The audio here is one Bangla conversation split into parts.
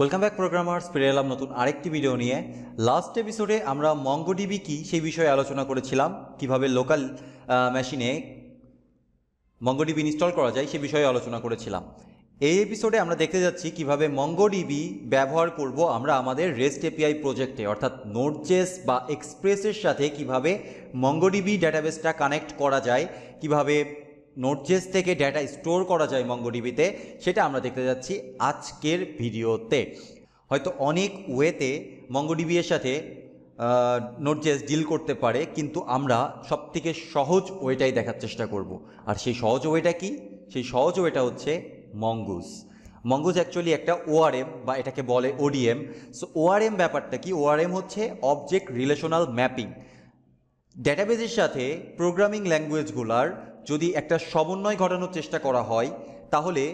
ওয়েলকাম ব্যাক প্রোগ্রামার্স ফিরে এলাম নতুন আরেকটি ভিডিও নিয়ে। লাস্ট এপিসোডে আমরা মঙ্গোডিবি কি সেই বিষয়ে আলোচনা করেছিলাম, কীভাবে লোকাল মেশিনে মঙ্গোডিবি ইনস্টল করা যায় সে বিষয়ে আলোচনা করেছিলাম। এই এপিসোডে আমরা দেখতে যাচ্ছি কীভাবে মঙ্গোডিবি ব্যবহার করব আমরা আমাদের রেস্ট এপিআই প্রজেক্টে অর্থাৎ নোটজেস বা এক্সপ্রেসের সাথে কীভাবে মঙ্গোডিবি ডেটাবেসটা কানেক্ট করা যায়, কীভাবে নোটজেস থেকে ডেটা স্টোর করা যায় মঙ্গোডিবিতে সেটা আমরা দেখতে যাচ্ছি আজকের ভিডিওতে। হয়তো অনেক ওয়েতে মঙ্গোডিবি এর সাথে নোটজেস ডিল করতে পারে, কিন্তু আমরা সবথেকে সহজ ওয়েটাই দেখার চেষ্টা করব। আর সেই সহজ ওয়েটা কি? সেই সহজ ওয়েটা হচ্ছে মঙ্গুস মঙ্গুস অ্যাকচুয়ালি একটা ওআরএম বা এটাকে বলে ওডিএম সো ওআরএম ব্যাপারটা কি? ওআরএম হচ্ছে অবজেক্ট রিলেশনাল ম্যাপিং ডেটাবেজের সাথে প্রোগ্রামিং ল্যাঙ্গুয়েজগুলার যদি একটা সমন্বয় ঘটানোর চেষ্টা করা হয়, তাহলে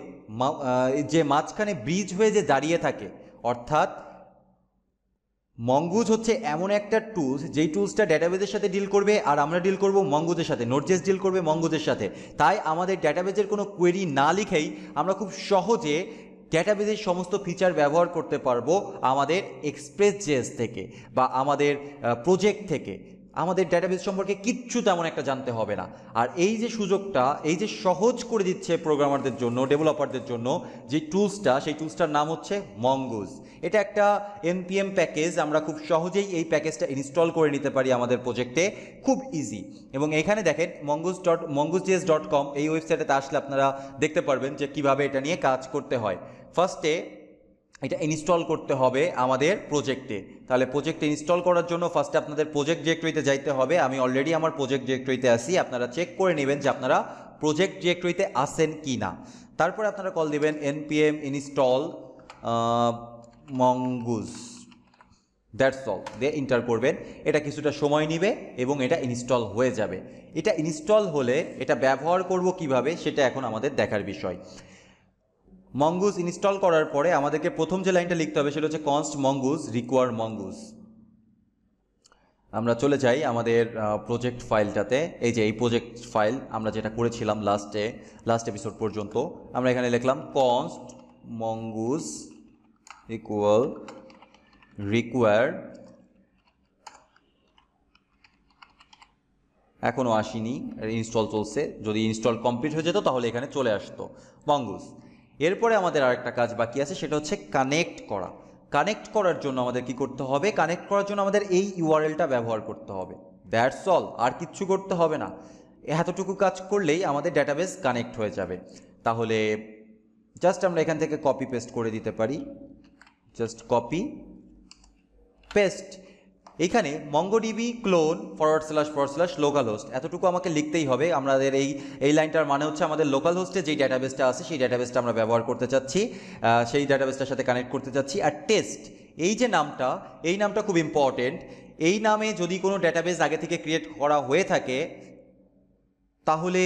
যে মাঝখানে ব্রিজ হয়ে যে দাঁড়িয়ে থাকে, অর্থাৎ মঙ্গুজ হচ্ছে এমন একটা টুলস যেই টুলসটা ডেটাবেজের সাথে ডিল করবে আর আমরা ডিল করব মঙ্গুজের সাথে নোটজেস ডিল করবে মঙ্গুজের সাথে। তাই আমাদের ডেটাবেজের কোনো কোয়েরি না লিখেই আমরা খুব সহজে ডেটাবেজের সমস্ত ফিচার ব্যবহার করতে পারব আমাদের এক্সপ্রেস জেস থেকে বা আমাদের প্রজেক্ট থেকে। আমাদের ডেটাবেস সম্পর্কে কিচ্ছু তেমন একটা জানতে হবে না। আর এই যে সুযোগটা, এই যে সহজ করে দিচ্ছে প্রোগ্রামারদের জন্য ডেভেলপারদের জন্য, যে টুলসটা সেই টুলসটার নাম হচ্ছে মঙ্গুজ এটা একটা এনপিএম প্যাকেজ আমরা খুব সহজেই এই প্যাকেজটা ইনস্টল করে নিতে পারি আমাদের প্রজেক্টে খুব ইজি এবং এখানে দেখেন mongoose dot mongoose dot com এই ওয়েবসাইটে আসলে আপনারা দেখতে পারবেন যে কীভাবে এটা নিয়ে কাজ করতে হয়। ফার্স্টে এটা ইনস্টল করতে হবে আমাদের প্রজেক্টে তাহলে প্রজেক্টে ইনস্টল করার জন্য ফার্স্টে আপনাদের প্রজেক্ট ডিরেক্টরিতে যাইতে হবে। আমি অলরেডি আমার প্রজেক্ট ডিরেক্টরিতে আসি আপনারা চেক করে নেবেন যে আপনারা প্রজেক্ট ডিরেক্টরিতে আসেন কি না তারপরে আপনারা কল দিবেন NPM install mongoose that's all দিয়ে ইন্টার করবেন। এটা কিছুটা সময় নেবে এবং এটা ইনস্টল হয়ে যাবে। এটা ইনস্টল হলে এটা ব্যবহার করব কীভাবে সেটা এখন আমাদের দেখার বিষয়। মঙ্গুস ইনস্টল করার পরে আমাদেরকে প্রথম যে লাইনটা লিখতে হবে সেটা হচ্ছে কনস্ট মঙ্গুস রিকোয়ার মঙ্গুস আমরা চলে যাই আমাদের প্রজেক্ট ফাইলটাতে এই যে এই প্রজেক্ট ফাইল আমরা যেটা করেছিলাম লাস্টে লাস্ট এপিসোড পর্যন্ত, আমরা এখানে লিখলাম কনস্ট মঙ্গুস ইকুয়াল রিকোয়ার এখনও আসেনি ইনস্টল চলছে। যদি ইনস্টল কমপ্লিট হয়ে যেত তাহলে এখানে চলে আসতো। মঙ্গুস এরপরে আমাদের আরেকটা কাজ বাকি আছে, সেটা হচ্ছে কানেক্ট করা। কানেক্ট করার জন্য আমাদের কি করতে হবে? কানেক্ট করার জন্য আমাদের এই ইউআরএলটা ব্যবহার করতে হবে। দ্যাটস অল আর কিচ্ছু করতে হবে না। এতটুকু কাজ করলেই আমাদের ডেটাবেস কানেক্ট হয়ে যাবে। তাহলে জাস্ট আমরা এখান থেকে কপি পেস্ট করে দিতে পারি। জাস্ট কপি পেস্ট এখানে MongoDB colon forward slash forward slash local host এতটুকু আমাকে লিখতেই হবে। আমাদের এই এই লাইনটার মানে হচ্ছে আমাদের লোকাল হোস্টে যেই ডেটাবেসটা আছে, সেই ডেটাবেসটা আমরা ব্যবহার করতে চাচ্ছি। সেই ডেটাবেসটার সাথে কানেক্ট করতে চাচ্ছি। আর টেস্ট এই যে নামটা, এই নামটা খুব ইম্পর্টেন্ট এই নামে যদি কোনো ডেটাবেস আগে থেকে ক্রিয়েট করা হয়ে থাকে, তাহলে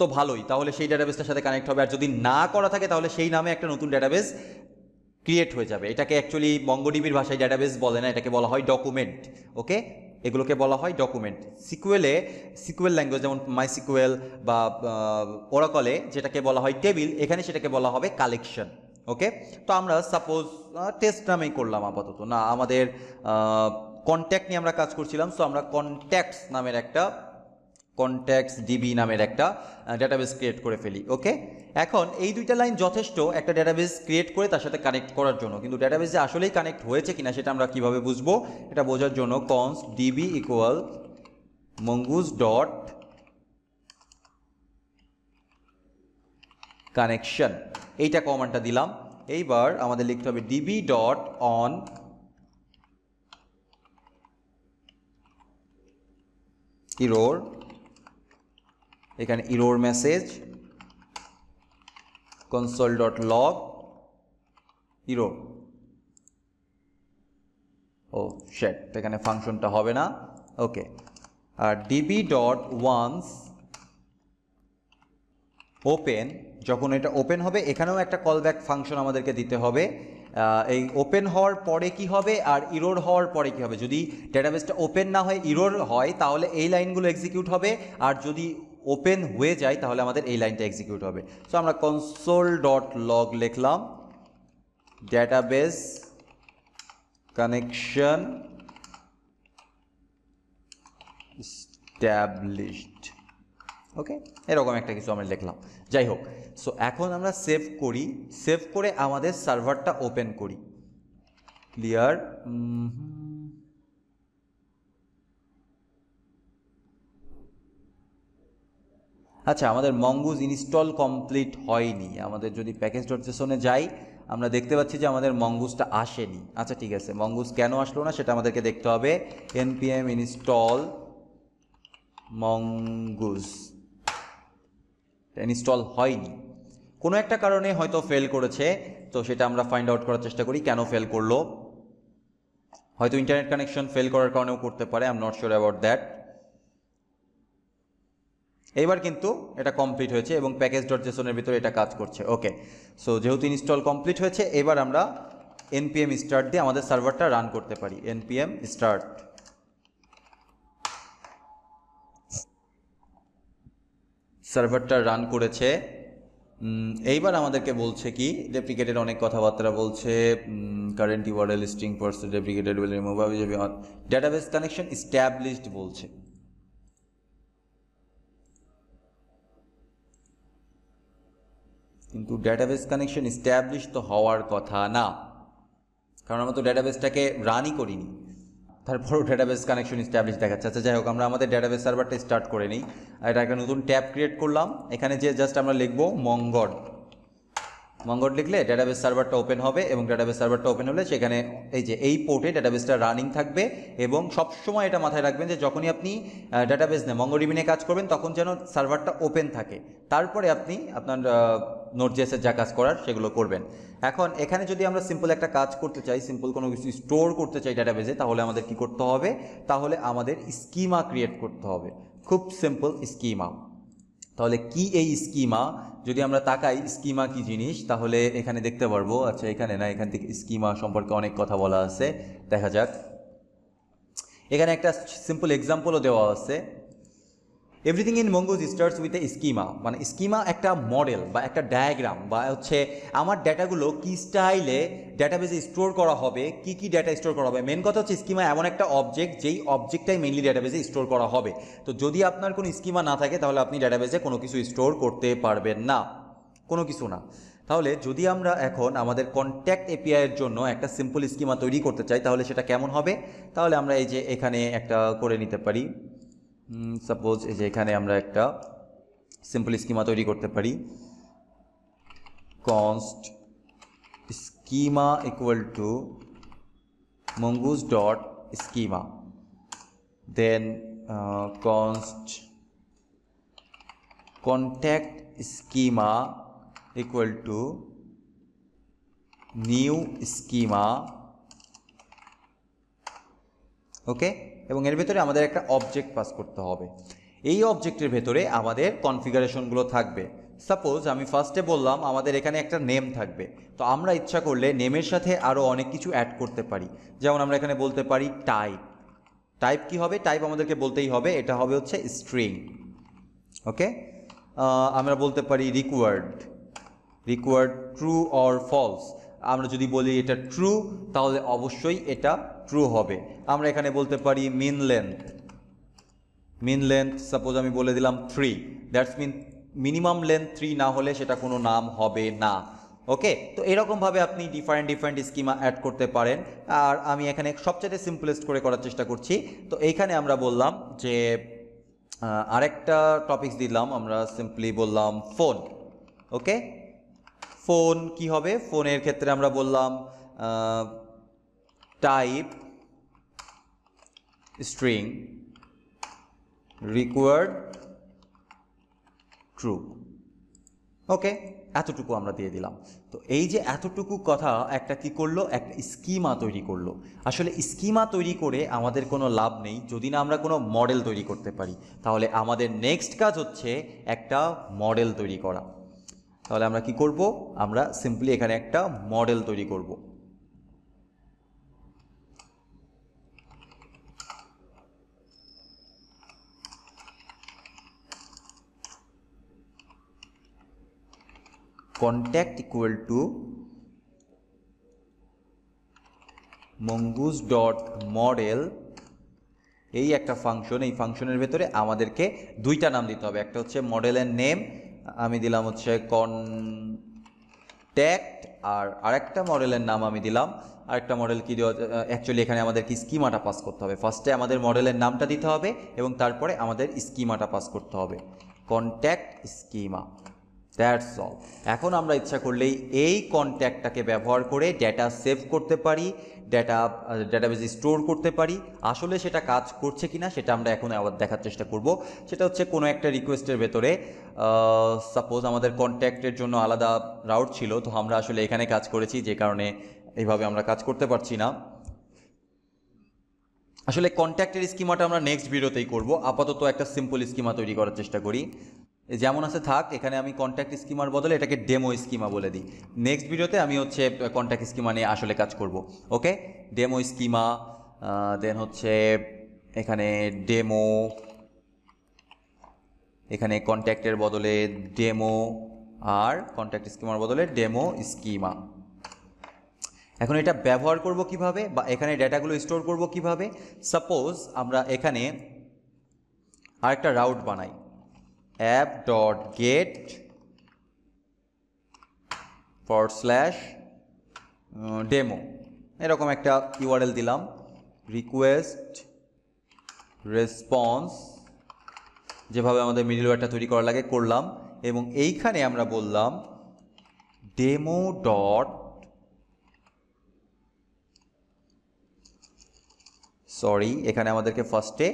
তো ভালোই। তাহলে সেই ডেটাবেসটার সাথে কানেক্ট হবে। আর যদি না করা থাকে, তাহলে সেই নামে একটা নতুন ডেটাবেস ক্রিয়েট হয়ে যাবে। এটাকে অ্যাকচুয়ালি মঙ্গোডিবির ভাষায় ডেটাবেস বলে না, এটাকে বলা হয় ডকুমেন্ট ওকে এগুলোকে বলা হয় ডকুমেন্ট সিকুয়েলে সিকুয়েল ল্যাঙ্গুয়েজ যেমন মাই সিকুয়েল বা ওরাকলে যেটাকে বলা হয় টেবিল এখানে সেটাকে বলা হবে কালেকশন ওকে তো আমরা সাপোজ টেস্ট নামেই করলাম আপাতত। না, আমাদের কন্ট্যাক্ট নিয়ে আমরা কাজ করছিলাম সো আমরা কন্ট্যাক্টস নামের একটা কন্ট্যাক্টস ডিবি নামের একটা ডেটাবেস ক্রিয়েট করে ফেলি ওকে এখন এই দুইটা লাইন যথেষ্ট একটা ডেটাবেস ক্রিয়েট করে তার সাথে কানেক্ট করার জন্য, কিন্তু ডেটাবেসে আসলেই কানেক্ট হয়েছে কিনা সেটা আমরা কীভাবে বুঝব? এটা বোঝার জন্য const DB equal mongoose dot connection এইটা কমান্ডটা দিলাম, এইবার আমাদের লিখতে হবে ডিবি ডট অন ইরোর এখানে error message console dot log error ও শেট এখানে ফাংশনটা হবে না। ওকে, আর ডিবি ডট ওয়ান্স ওপেন যখন এটা ওপেন হবে, এখানেও একটা কলব্যাক ফাংশন আমাদেরকে দিতে হবে। এই ওপেন হওয়ার পরে কি হবে, আর ইরোর হওয়ার পরে কি হবে? যদি ডেটাবেসটা ওপেন না হয়, ইরোর হয়, তাহলে এই লাইনগুলো এক্সিকিউট হবে। আর যদি ওপেন হয়ে যায়, তাহলে আমাদের এই লাইনটা এক্সিকিউট হবে। সো আমরা কনসোল ডট লগ লিখলাম। ডেটাবেস কানেকশন established ওকে এরকম একটা কিছু আমরা লিখলাম। যাই হোক সো এখন আমরা সেভ করি। সেভ করে আমাদের সার্ভারটা ওপেন করি। ক্লিয়ার আচ্ছা আমাদের মঙ্গুজ ইনস্টল কমপ্লিট হয়নি। আমাদের যদি প্যাকেজ ডট জেসনে যাই, আমরা দেখতে পাচ্ছি যে আমাদের মঙ্গুজটা আসেনি। আচ্ছা ঠিক আছে মঙ্গুজ কেন আসলো না সেটা আমাদেরকে দেখতে হবে। এনপিএম ইনস্টল মঙ্গুজ ইনস্টল হয়নি। কোনো একটা কারণে হয়তো ফেল করেছে, তো সেটা আমরা ফাইন্ড আউট করার চেষ্টা করি কেন ফেল করল। হয়তো ইন্টারনেট কানেকশন ফেল করার কারণেও করতে পারে I am not sure about that এইবার কিন্তু এটা কমপ্লিট হয়েছে এবং প্যাকেজ ডট জেসনের ভিতরে এটা কাজ করছে। ওকে সো যেহেতু ইনস্টল কমপ্লিট হয়েছে, এবার আমরা এনপিএম স্টার্ট দিয়ে আমাদের সার্ভারটা রান করতে পারি। এনপিএম স্টার্ট সার্ভারটা রান করেছে। এইবার আমাদেরকে বলছে কি ডেপ্লিকেটেড অনেক কথাবার্তা বলছে। Current URL string parser deprecated database connection established বলছে। কিন্তু ডেটাবেস কানেকশন ইস্টাবলিশ তো হওয়ার কথা না। কারণ আমরা তো ডেটাবেসটাকে রানই করিনি। তারপরও ডেটাবেস কানেকশন ইস্টাবলিশ দেখাচ্ছে। আচ্ছা যাই হোক, আমরা আমাদের ডেটাবেস সার্ভারটা স্টার্ট করে নিই। আর এটা একটা নতুন ট্যাব ক্রিয়েট করলাম। এখানে যে জাস্ট আমরা লিখব মঙ্গড মঙ্গড লিখলে ডেটাবেস সার্ভারটা ওপেন হবে এবং ডেটাবেস সার্ভারটা ওপেন হলে সেখানে এই যে, এই পোর্টে ডেটাবেসটা রানিং থাকবে এবং সবসময় এটা মাথায় রাখবেন যে যখনই আপনি ডেটাবেস নেন মঙ্গডিবি নিয়ে কাজ করবেন তখন যেন সার্ভারটা ওপেন থাকে। তারপরে আপনি আপনার নোট জেসের যা কাজ করার সেগুলো করবেন। এখন এখানে যদি আমরা সিম্পল একটা কাজ করতে চাই সিম্পল কোনো কিছু স্টোর করতে চাই ডেটাবেসে তাহলে আমাদের কি করতে হবে? তাহলে আমাদের স্কিমা ক্রিয়েট করতে হবে। খুব সিম্পল স্কিমা তাহলে কি এই স্কিমা? যদি আমরা তাকাই, স্কিমা কি জিনিস? তাহলে এখানে দেখতে পারব আচ্ছা এখানে না, এখান থেকে স্কিমা সম্পর্কে অনেক কথা বলা আছে। দেখা যাক। এখানে একটা সিম্পল এক্সাম্পলও দেওয়া আছে। Everything in mongoose starts with a schema মানে স্কিমা একটা মডেল বা একটা ডায়াগ্রাম বা হচ্ছে আমার ডেটাগুলো কি স্টাইলে ডেটাবেসে স্টোর করা হবে, কি কি ডেটা স্টোর করা হবে। মেন কথা হচ্ছে স্কিমা এমন একটা অবজেক্ট যেই অবজেক্টটাই মেনলি ডেটাবেসে স্টোর করা হবে। তো যদি আপনার কোনো স্কিমা না থাকে, তাহলে আপনি ডেটাবেসে কোনো কিছু স্টোর করতে পারবেন না। কোনো কিছু না। তাহলে যদি আমরা এখন আমাদের কন্ট্যাক্ট এপিআইয়ের জন্য একটা সিম্পল স্কিমা তৈরি করতে চাই, তাহলে সেটা কেমন হবে? তাহলে আমরা এই যে এখানে একটা করে নিতে পারি। সাপোজ এই যে এখানে আমরা একটা সিম্পল স্কিমা তৈরি করতে পারি। Const schema equal to mongoose dot schema then const contact schema equal to new schema okay এবং এর ভেতরে আমাদের একটা অবজেক্ট পাস করতে হবে। এই অবজেক্টের ভেতরে আমাদের কনফিগারেশনগুলো থাকবে। সাপোজ আমি ফার্স্টে বললাম, আমাদের এখানে একটা নেম থাকবে। তো আমরা ইচ্ছা করলে নেমের সাথে আরও অনেক কিছু অ্যাড করতে পারি। যেমন আমরা এখানে বলতে পারি টাইপ টাইপ কি হবে? টাইপ আমাদেরকে বলতেই হবে, এটা হবে হচ্ছে স্ট্রিং ওকে আমরা বলতে পারি required required true or false আমরা যদি বলি এটা ট্রু তাহলে অবশ্যই এটা ট্রু হবে। আমরা এখানে বলতে পারি min length min length suppose আমি বলে দিলাম three that's min minimum length three না হলে সেটা কোনো নাম হবে না। ওকে তো এরকমভাবে আপনি ডিফারেন্ট ডিফারেন্ট স্কিমা অ্যাড করতে পারেন। আর আমি এখানে সবচেয়ে সিম্পলেস্ট করে করার চেষ্টা করছি। তো এইখানে আমরা বললাম যে আরেকটা টপিকস দিলাম। আমরা সিম্পলি বললাম ফোন ওকে ফোন কি হবে? ফোনের ক্ষেত্রে আমরা বললাম type string required true okay এতটুকু আমরা দিয়ে দিলাম। তো এই যে এতটুকু কথা, একটা কি করল? একটা স্কিমা তৈরি করল। আসলে স্কিমা তৈরি করে আমাদের কোনো লাভ নেই যদি না আমরা কোনো মডেল তৈরি করতে পারি। তাহলে আমাদের নেক্সট কাজ হচ্ছে একটা মডেল তৈরি করা। তাহলে আমরা কি করব? আমরা সিম্পলি এখানে একটা মডেল তৈরি করব। contact equal to mongoose dot model এই একটা ফাংশন এই ফাংশনের ভেতরে আমাদেরকে দুইটা নাম দিতে হবে। একটা হচ্ছে মডেলের নেম আমি দিলাম হচ্ছে কন ট্যাক্ট আর আরেকটা মডেলের নাম আমি দিলাম। আরেকটা মডেল কি দেওয়া অ্যাকচুয়ালি এখানে আমাদের কি স্কিমাটা পাস করতে হবে। ফার্স্টে আমাদের মডেলের নামটা দিতে হবে এবং তারপরে আমাদের স্কিমাটা পাস করতে হবে। কন্ট্যাক্ট স্কিমা দ্যাটস অল এখন আমরা ইচ্ছা করলেই এই কন্ট্যাক্টটাকে ব্যবহার করে ডেটা সেভ করতে পারি ডেটা ডেটাবেজ স্টোর করতে পারি। আসলে সেটা কাজ করছে কিনা সেটা আমরা এখন আবার দেখার চেষ্টা করব। সেটা হচ্ছে কোনো একটা রিকোয়েস্টের ভেতরে সাপোজ আমাদের কন্ট্যাক্টের জন্য আলাদা রাউট ছিল, তো আমরা আসলে এখানে কাজ করেছি, যে কারণে এইভাবে আমরা কাজ করতে পারছি না। আসলে কন্ট্যাক্টের স্কিমাটা আমরা নেক্সট ভিডিওতেই করব। আপাতত একটা সিম্পল স্কিমা তৈরি করার চেষ্টা করি। যেমন আছে থাক, এখানে আমি কন্ট্যাক্ট স্কিমার বদলে এটাকে ডেমো স্কিমা বলে দিই। নেক্সট ভিডিওতে আমি হচ্ছে কন্ট্যাক্ট স্কিমা নিয়ে আসলে কাজ করব ওকে ডেমো স্কিমা দেন হচ্ছে এখানে ডেমো এখানে কন্ট্যাক্টের বদলে ডেমো আর কন্ট্যাক্ট স্কিমার বদলে ডেমো স্কিমা এখন এটা ব্যবহার করব কীভাবে বা এখানে ডেটাগুলো স্টোর করব কীভাবে? সাপোজ আমরা এখানে আরেকটা রাউট বানাই। App dot get for slash demo এরকম একটা ইউআরএল দিলাম। রিকোয়েস্ট রেসপন্স যেভাবে আমাদের মিডলওয়্যারটা তৈরি করা লাগে, করলাম। এবং এইখানে আমরা বললাম ডেমো ডট সরি এখানে আমাদেরকে ফার্স্টে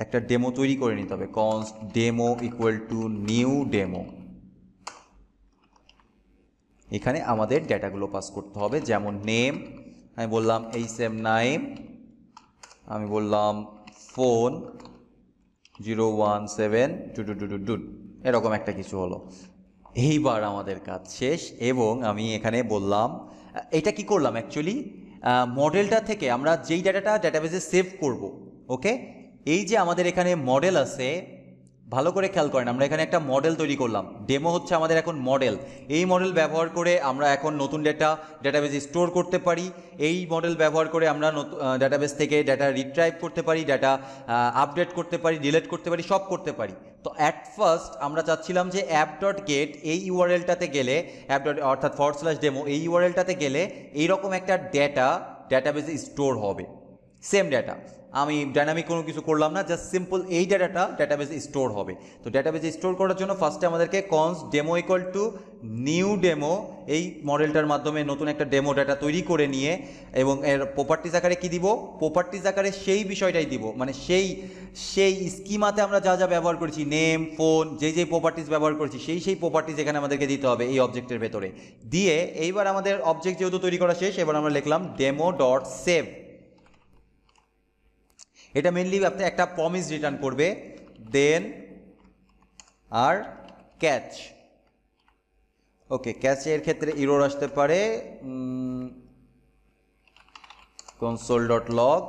একটা ডেমো তৈরি করে নিতে হবে। Const demo equal to new demo এখানে আমাদের ডেটাগুলো পাস করতে হবে, যেমন নেম আমি বললাম এই সেম নাইম আমি বললাম phone zero one seven two two two two two এরকম একটা কিছু হলো। এইবার আমাদের কাজ শেষ, এবং আমি এখানে বললাম, এটা কি করলাম অ্যাকচুয়ালি মডেলটা থেকে আমরা যেই ডাটাটা ডাটাবেসে সেভ করব ওকে এই যে আমাদের এখানে মডেল আছে, ভালো করে খেয়াল করেন, আমরা এখানে একটা মডেল তৈরি করলাম। ডেমো হচ্ছে আমাদের এখন মডেল এই মডেল ব্যবহার করে আমরা এখন নতুন ডেটা ডাটাবেস স্টোর করতে পারি। এই মডেল ব্যবহার করে আমরা ডাটাবেস থেকে ডাটা রিট্রাইভ করতে পারি ডাটা আপডেট করতে পারি ডিলেট করতে পারি, সব করতে পারি। তো অ্যাট ফার্স্ট আমরা চাচ্ছিলাম যে অ্যাপ ডট গেট এই ইউআরএলটাতে গেলে অ্যাপ ডট অর্থাৎ ফর স্ল্যাশ ডেমো এই ইউআরএলটাতে গেলে এইরকম একটা ডেটা ডাটাবেসে স্টোর হবে। সেম ডেটা আমি ডাইনামিক কোনো কিছু করলাম না জাস্ট সিম্পল এই ডাটাটা ডাটাবেসে স্টোর হবে। তো ডাটাবেসে স্টোর করার জন্য ফার্স্টে আমাদেরকে const demo equal to new demo এই মডেলটার মাধ্যমে নতুন একটা ডেমো ডাটা তৈরি করে নিয়ে এবং এর প্রপার্টিজ আকারে কি দিব? প্রপার্টিজ আকারে সেই বিষয়টাই দিব। মানে সেই সেই স্কিমাতে আমরা যা যা ব্যবহার করেছি নেম ফোন যে যে প্রপার্টিজ ব্যবহার করেছি, সেই সেই প্রপার্টিজ এখানে আমাদেরকে দিতে হবে এই অবজেক্টের ভেতরে। দিয়ে এইবার আমাদের অবজেক্ট যেহেতু তৈরি করা শেষ, এবার আমরা লিখলাম ডেমো ডট সেভ এটা মেনলি আপনি একটা প্রমিস রিটার্ন করবে দেন আর ক্যাচ ওকে ক্যাচের ক্ষেত্রে ইরোর আসতে পারে কনসোল ডট লগ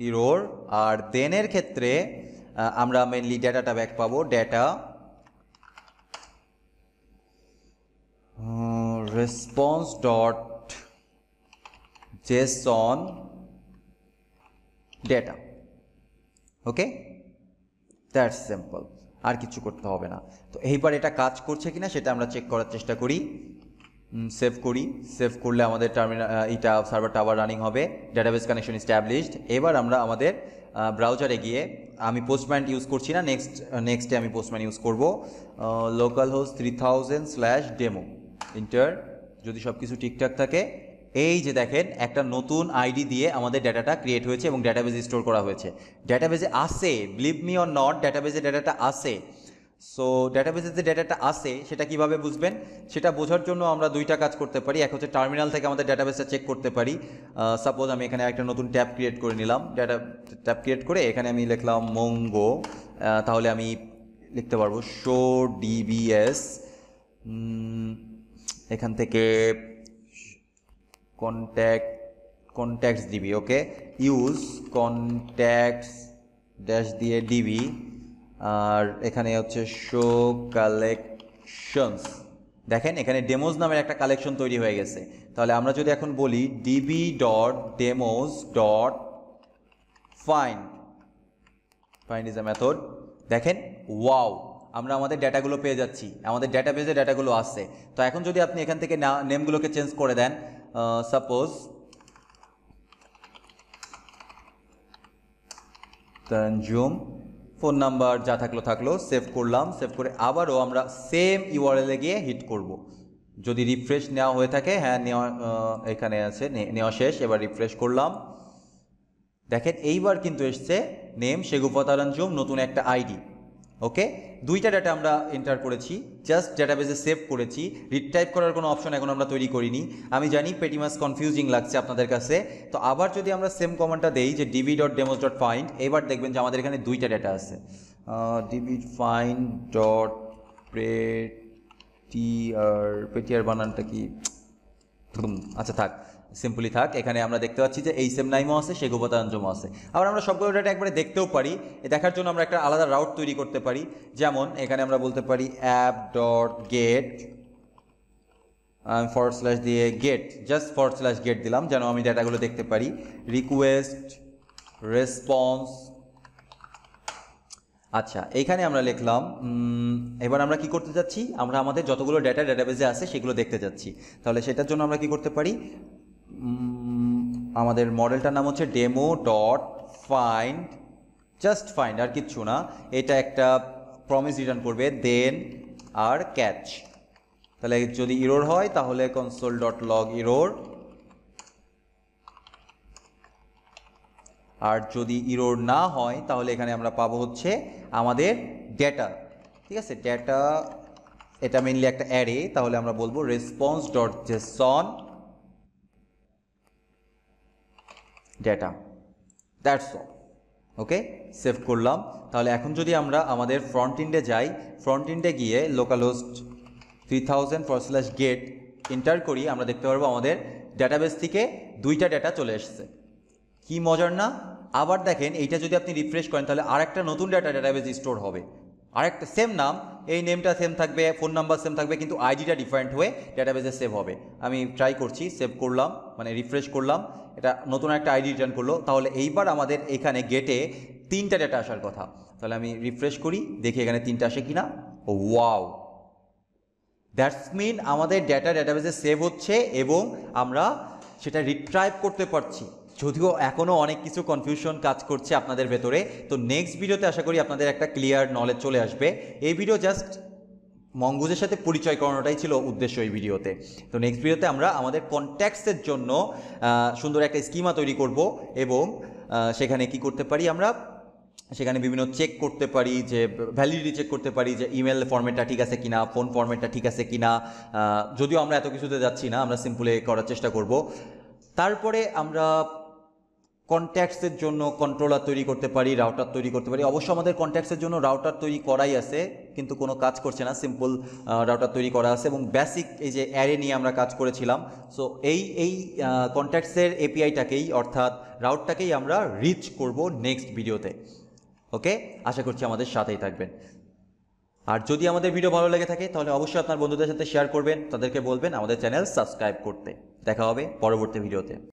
ইরোর আর দেনের ক্ষেত্রে আমরা মেনলি ডেটাটা ব্যাক পাবো data response dot JSON data okay that's simple আর কিছু করতে হবে না। তো এইবার এটা কাজ করছে কিনা সেটা আমরা চেক করার চেষ্টা করি। সেভ করি। সেভ করলে আমাদের টার্মিনাল এইটা সার্ভারটা আবার রানিং হবে। ডাটাবেস কানেকশন স্ট্যাবলিশড এবার আমরা আমাদের ব্রাউজারে গিয়ে আমি পোস্টম্যান ইউজ করছি না। নেক্সট নেক্সটে আমি পোস্টম্যান ইউজ করব। Localhost three thousand slash demo enter যদি সব কিছু ঠিকঠাক থাকে এই যে দেখেন, একটা নতুন আইডি দিয়ে আমাদের ডাটাটা ক্রিয়েট হয়েছে এবং ডাটাবেজে স্টোর করা হয়েছে। ডাটাবেজে আসে বিলিভ মি অর নট ডাটাবেজে ডাটাটা আসে সো ডাটাবেজে যে ডাটাটা আসে সেটা কীভাবে বুঝবেন? সেটা বোঝার জন্য আমরা দুইটা কাজ করতে পারি। এক হচ্ছে টার্মিনাল থেকে আমাদের ডাটাবেসটা চেক করতে পারি। সাপোজ আমি এখানে একটা নতুন ট্যাব ক্রিয়েট করে নিলাম। ডাটা ট্যাব ক্রিয়েট করে এখানে আমি লিখলাম মঙ্গো তাহলে আমি লিখতে পারব শো ডিবিএস এখান থেকে কন্ট্যাক্ট কন্ট্যাক্টস দিবি ওকে ইউজ কন্ট্যাক্টস ড্যাশ দিয়ে দিবি আর এখানে হচ্ছে শো কালেকশনস দেখেন, এখানে ডেমোজ নামের একটা কালেকশন তৈরি হয়ে গেছে। তাহলে আমরা যদি এখন বলি DB dot demos dot find find is a method দেখেন ওয়াও আমরা আমাদের ডেটাগুলো পেয়ে যাচ্ছি। আমাদের ডেটাবেজে ডেটাগুলো আসছে তো এখন যদি আপনি এখান থেকে নেমগুলোকে চেঞ্জ করে দেন সাপোজ তানজুম ফোন নাম্বার যা থাকল থাকল সেভ করলাম সেভ করে আবারও আমরা সেম ইউআরএলে গিয়ে হিট করব। যদি রিফ্রেশ নেওয়া হয়ে থাকে হ্যাঁ নেওয়া এখানে আছে নেওয়া শেষ, এবার রিফ্রেশ করলাম। দেখেন, এইবার কিন্তু এসছে নেম শেগুফতারাঞ্জুম নতুন একটা আইডি ওকে দুইটা ডেটা আমরা এন্টার করেছি জাস্ট ডেটাবেজে সেভ করেছি। রিটাইপ করার কোনো অপশন এখন আমরা তৈরি করিনি। আমি জানি পেটিমাস কনফিউজিং লাগছে আপনাদের কাছে। তো আবার যদি আমরা সেম কমান্ডটা দেই যে DB dot demos dot find এবার দেখবেন যে আমাদের এখানে দুইটা ডেটা আছে। DB find dot PTR PTR বানানটা কি? আচ্ছা থাক। সিম্পলি থাক, এখানে আমরা দেখতে পাচ্ছি যে এই সেম নাইমও আছে সেগুপতাঞ্জমও আছে। আবার আমরা সবগুলো ডেটা একবারে দেখতেও পারি দেখার জন্য আমরা একটা আলাদা রাউট তৈরি করতে পারি। যেমন, এখানে আমরা বলতে পারি app dot get forward slash দিয়ে get just forward slash get দিলাম, যেন আমি ডেটাগুলো দেখতে পারি। রিকোয়েস্ট রেসপন্স আচ্ছা এইখানে আমরা লিখলাম এবার আমরা কি করতে যাচ্ছি? আমরা আমাদের যতগুলো ডেটা ডেটাবেজে আছে, সেগুলো দেখতে যাচ্ছি। তাহলে সেটার জন্য আমরা কি করতে পারি? আমাদের মডেলটার নাম হচ্ছে demo dot find just find আর কিচ্ছু না। এটা একটা প্রমিস রিটার্ন করবে দেন আর ক্যাচ তাহলে যদি ইরোর হয়, তাহলে কনসোল ডট লগ ইরোর আর যদি ইরোর না হয়, তাহলে এখানে আমরা পাবো হচ্ছে আমাদের ডেটা ঠিক আছে? ডেটা এটা মেনলি একটা অ্যারে তাহলে আমরা বলব response dot JSON data that's all okay save করলাম। তাহলে এখন যদি আমরা আমাদের ফ্রন্ট ইন্ডে যাই ফ্রন্ট ইন্ডে গিয়ে localhost three thousand for slash get enter করি, আমরা দেখতে পারব আমাদের ডেটাবেস থেকে দুইটা ডেটা চলে এসেছে। কি মজার না? আবার দেখেন, এইটা যদি আপনি রিফ্রেশ করেন, তাহলে আরেকটা নতুন ডাটা ডেটাবেজ স্টোর হবে। আরেকটা সেম নাম, এই নেমটা সেম থাকবে ফোন নাম্বার সেম থাকবে, কিন্তু আইডিটা ডিফারেন্ট হয়ে ডেটাবেজে সেভ হবে। আমি ট্রাই করছি সেভ করলাম মানে রিফ্রেশ করলাম, এটা নতুন একটা আইডি রিটার্ন করল। তাহলে এইবার আমাদের এখানে গেটে তিনটা ডেটা আসার কথা। তাহলে আমি রিফ্রেশ করি, দেখি এখানে তিনটা আসে কিনা। ও ওয়াও দ্যাটস মিন আমাদের ডেটা ডেটাবেজে সেভ হচ্ছে এবং আমরা সেটা রিট্রাইভ করতে পারছি। যদিও এখনও অনেক কিছু কনফিউশন কাজ করছে আপনাদের ভেতরে, তো নেক্সট ভিডিওতে আশা করি আপনাদের একটা ক্লিয়ার নলেজ চলে আসবে। এই ভিডিও জাস্ট মঙ্গুজের সাথে পরিচয় করানোটাই ছিল উদ্দেশ্য এই ভিডিওতে তো নেক্সট ভিডিওতে আমরা আমাদের কন্ট্যাক্টসের জন্য সুন্দর একটা স্কিমা তৈরি করব এবং সেখানে কি করতে পারি আমরা? সেখানে বিভিন্ন চেক করতে পারি যে ভ্যালিডিটি চেক করতে পারি যে ইমেল ফর্মেটটা ঠিক আছে কিনা ফোন ফর্মেটটা ঠিক আছে কিনা। যদিও আমরা এত কিছুতে যাচ্ছি না, আমরা সিম্পলে করার চেষ্টা করব। তারপরে আমরা কন্ট্যাক্টসের জন্য কন্ট্রোলার তৈরি করতে পারি রাউটার তৈরি করতে পারি। অবশ্য আমাদের কন্ট্যাক্টসের জন্য রাউটার তৈরি করাই আছে, কিন্তু কোনো কাজ করছে না। সিম্পল রাউটার তৈরি করা আছে এবং বেসিক এই যে অ্যারে নিয়ে আমরা কাজ করেছিলাম। সো এই এই কন্ট্যাক্টসের এপিআইটাকেই অর্থাৎ রাউটটাকেই আমরা রিচ করব নেক্সট ভিডিওতে ওকে আশা করছি আমাদের সাথেই থাকবেন। আর যদি আমাদের ভিডিও ভালো লেগে থাকে, তাহলে অবশ্যই আপনার বন্ধুদের সাথে শেয়ার করবেন, তাদেরকে বলবেন, আমাদের চ্যানেল সাবস্ক্রাইব করতে। দেখা হবে পরবর্তী ভিডিওতে